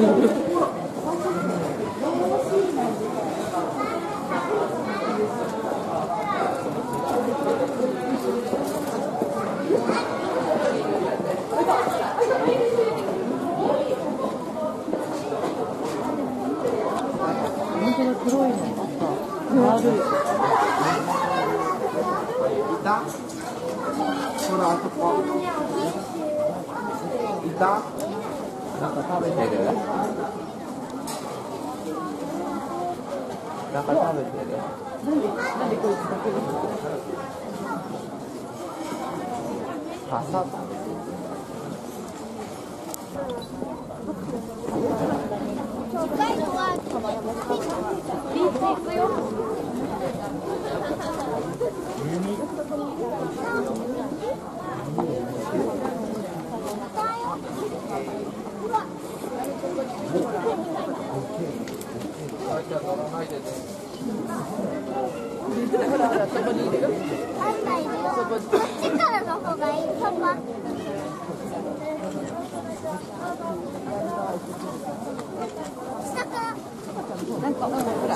本当だ黒いのあったなんか食べてる？なんか食べてる？なんでなんでこいつだけ傘だ。ビーチ行くよ。こっちからの方がいい、パパ。下から。なんかほら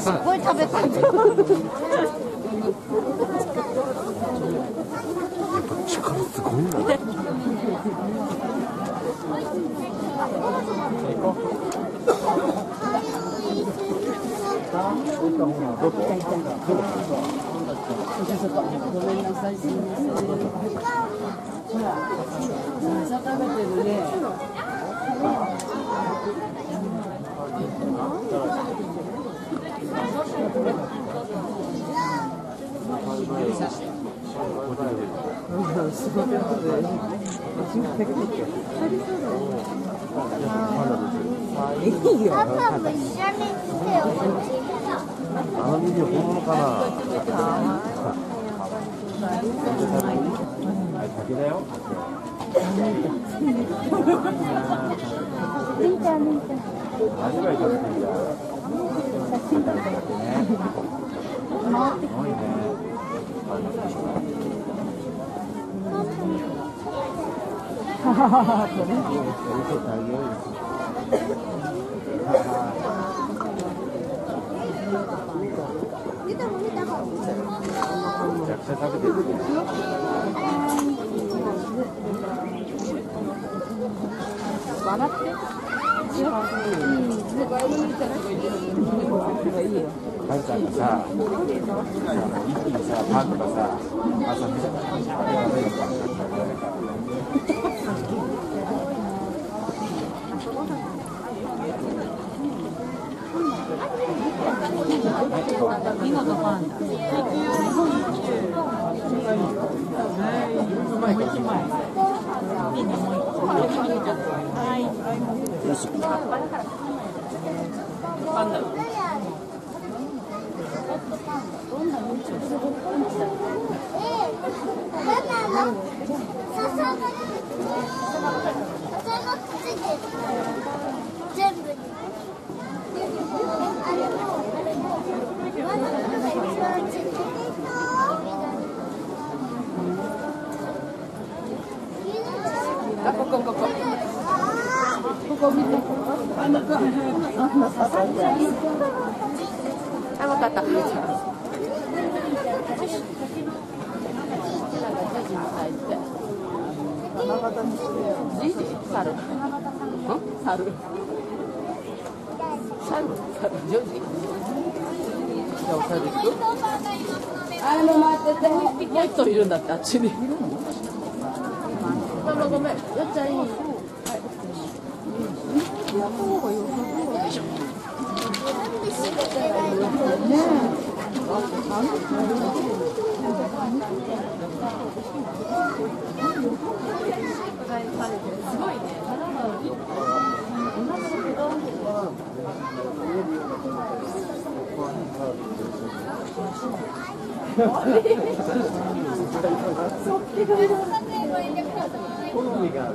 すごい食べたい力すごいな。ごめんなさいすみませんほらめっちゃ食べてるねすごいいよ。パパも一緒に来てよ、あのビデオ本物かな？はい、竹だよ。みーちゃん、みーちゃん。何が食べてんだよ。竹ね。すごいね。めちゃくちゃ食べてるね。笑ってカズちゃんがさ、一気にさ、パンとかさ、朝めちゃくちゃ食べられるパ見事パンダ全部に。あれも、あれも、バナナが一番ちっちゃあここここここ見てあの子あ分かったジジ猿ん猿猿猿ジョージじゃあお猿行くあの待ってて。もう一頭いるんだってあっちに ママごめんよっちゃんいい好みがある。